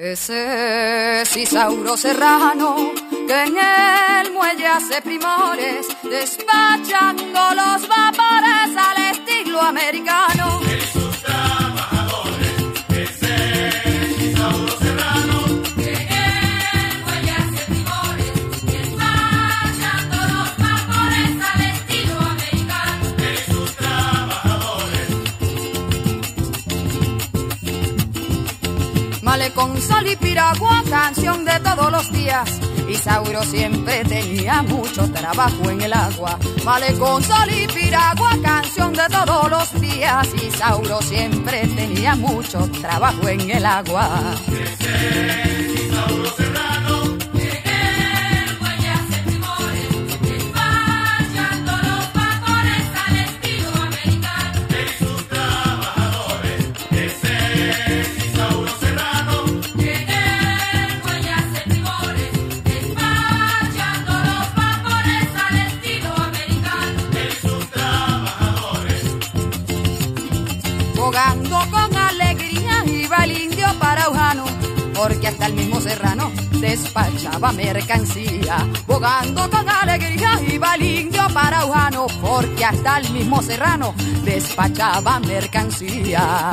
Ese es Isauro Serrano, que en el muelle hace primores, despachando los vapores al estilo americano. Con sol y piragua, canción de todos los días. Isauro siempre tenía mucho trabajo en el agua. Vale con sol y piragua, canción de todos los días. Isauro siempre tenía mucho trabajo en el agua. Con alegría iba el indio paraujano, porque hasta el mismo serrano despachaba mercancía. Bogando con alegría iba el indio paraujano, porque hasta el mismo serrano despachaba mercancía.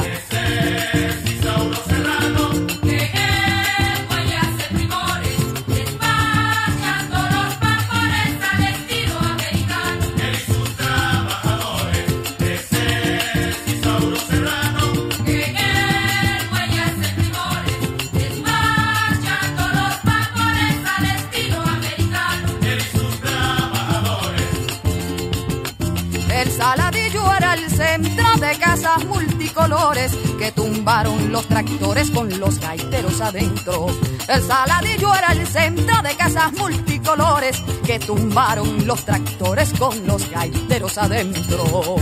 El saladillo era el centro de casas multicolores que tumbaron los tractores con los gaiteros adentro. El saladillo era el centro de casas multicolores que tumbaron los tractores con los gaiteros adentro.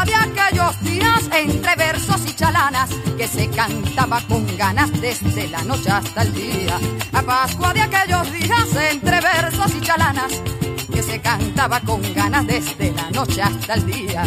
De aquellos días entre versos y chalanas que se cantaba con ganas desde la noche hasta el día. A Pascua de aquellos días entre versos y chalanas que se cantaba con ganas desde la noche hasta el día.